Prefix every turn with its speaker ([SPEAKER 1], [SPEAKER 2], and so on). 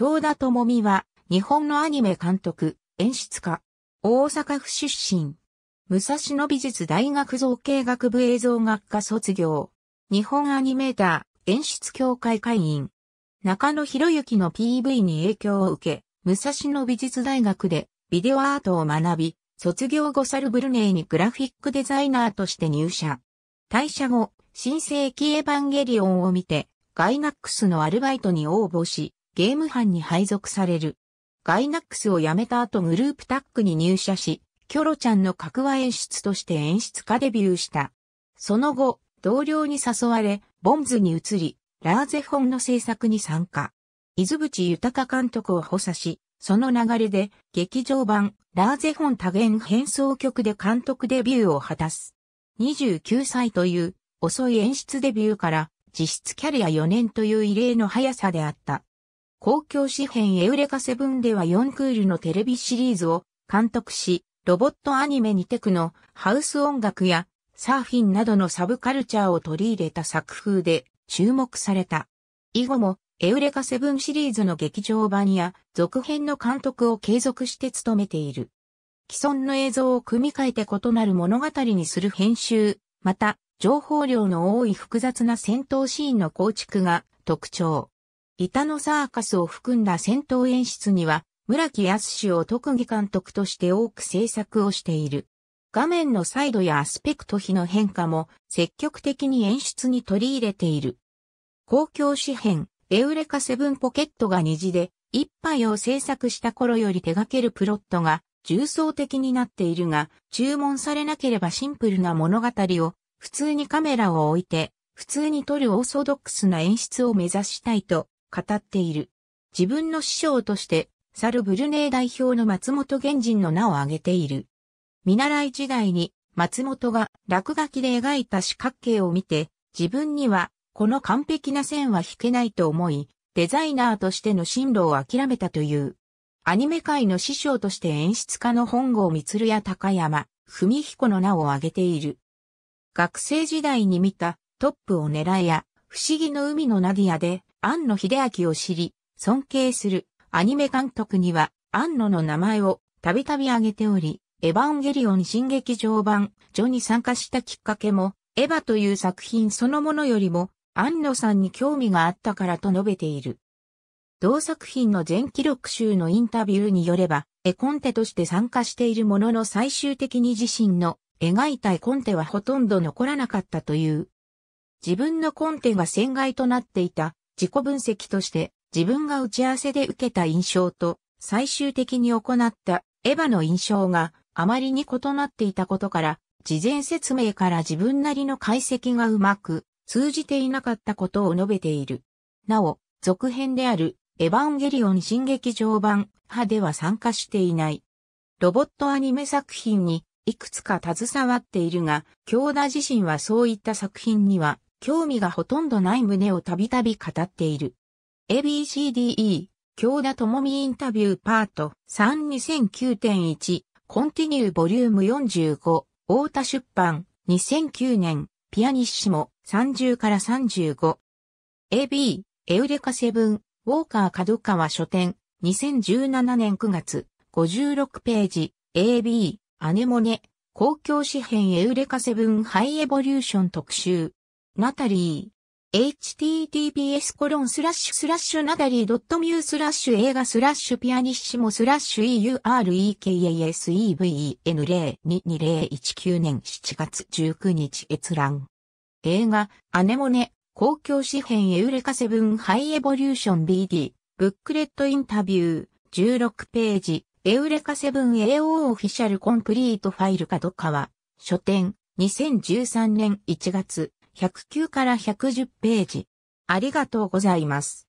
[SPEAKER 1] 京田智美は、日本のアニメ監督、演出家、大阪府出身。武蔵野美術大学造形学部映像学科卒業。日本アニメーター、演出協会会員。中野博之の PV に影響を受け、武蔵野美術大学でビデオアートを学び、卒業後サルブルネーにグラフィックデザイナーとして入社。退社後、新世紀エヴァンゲリオンを見て、ガイナックスのアルバイトに応募し、ゲーム班に配属される。ガイナックスを辞めた後グループタックに入社し、キョロちゃんの格話演出として演出家デビューした。その後、同僚に誘われ、ボンズに移り、ラーゼフォンの制作に参加。伊豆淵豊監督を補佐し、その流れで劇場版ラーゼフォン多元変奏曲で監督デビューを果たす。29歳という遅い演出デビューから実質キャリア4年という異例の速さであった。公共紙幣エウレカセブンでは4クールのテレビシリーズを監督し、ロボットアニメにテクノ、ハウス音楽やサーフィンなどのサブカルチャーを取り入れた作風で注目された。以後もエウレカセブンシリーズの劇場版や続編の監督を継続して務めている。既存の映像を組み替えて異なる物語にする編集、また情報量の多い複雑な戦闘シーンの構築が特徴。板のサーカスを含んだ戦闘演出には、村木康を特技監督として多く制作をしている。画面のサイドやアスペクト比の変化も積極的に演出に取り入れている。公共紙幣、エウレカセブンポケットが虹で、一杯を制作した頃より手掛けるプロットが重層的になっているが、注文されなければシンプルな物語を普通にカメラを置いて、普通に撮るオーソドックスな演出を目指したいと語っている。自分の師匠として、サル・ブルネー代表の松本源人の名を挙げている。見習い時代に松本が落書きで描いた四角形を見て、自分にはこの完璧な線は引けないと思い、デザイナーとしての進路を諦めたという。アニメ界の師匠として演出家の本郷光や高山、文彦の名を挙げている。学生時代に見たトップを狙えや、不思議の海のナディアで庵野秀明を知り、尊敬するアニメ監督には、庵野の名前をたびたび挙げており、エヴァンゲリオン新劇場版、ジョに参加したきっかけも、エヴァという作品そのものよりも、庵野さんに興味があったからと述べている。同作品の全記録集のインタビューによれば、絵コンテとして参加しているものの最終的に自身の描いた絵コンテはほとんど残らなかったという。自分のコンテが船外となっていた自己分析として自分が打ち合わせで受けた印象と最終的に行ったエヴァの印象があまりに異なっていたことから事前説明から自分なりの解析がうまく通じていなかったことを述べている。なお、続編であるエヴァンゲリオン新劇場版派では参加していない。ロボットアニメ作品にいくつか携わっているが、京田自身はそういった作品には興味がほとんどない旨をたびたび語っている。ABCDE、京田智美インタビューパート3 2009.1、コンティニューボリューム45、太田出版、2009年、ピアニッシモ、30から35。AB、エウレカセブン、ウォーカー角川書店、2017年9月、56ページ、AB、アネモネ、交響詩篇エウレカセブンハイエボリューション特集。ナタリー。https コロンスラッシュスラッシュナタリー .mu スラッシュ映画スラッシュピアニッシモスラッシュ eurekasevn022019 年7月19日閲覧。映画、アネモネ、公共紙幣エウレカセブンハイエボリューション BD、ブックレットインタビュー、16ページ、エウレカセブン AO オフィシャルコンプリートファイルかどかは、書店、2013年1月、109から110ページ。ありがとうございます。